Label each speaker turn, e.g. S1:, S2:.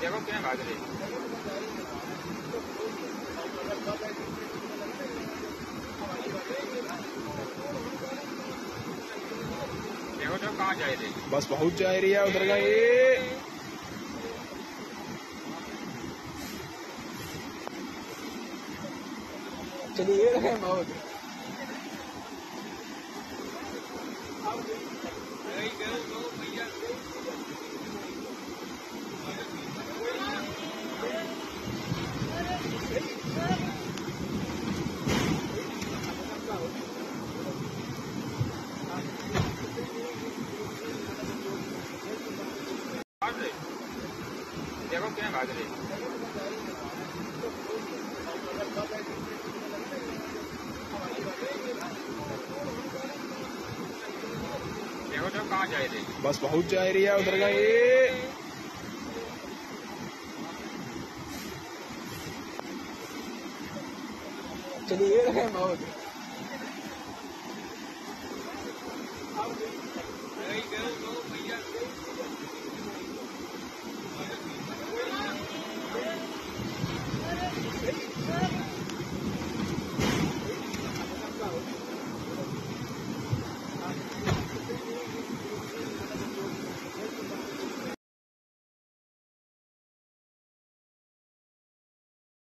S1: देखो क्या भाग रही देखो तो कहाँ जा रही
S2: बस बहुत जा रही है उधर गई चलिए रहे बहुत।
S1: देखो क्या देखो तो कहाँ जा रही
S2: बस पहुँच जा रही है उधर गई चलिए रहे बहुत
S1: भैया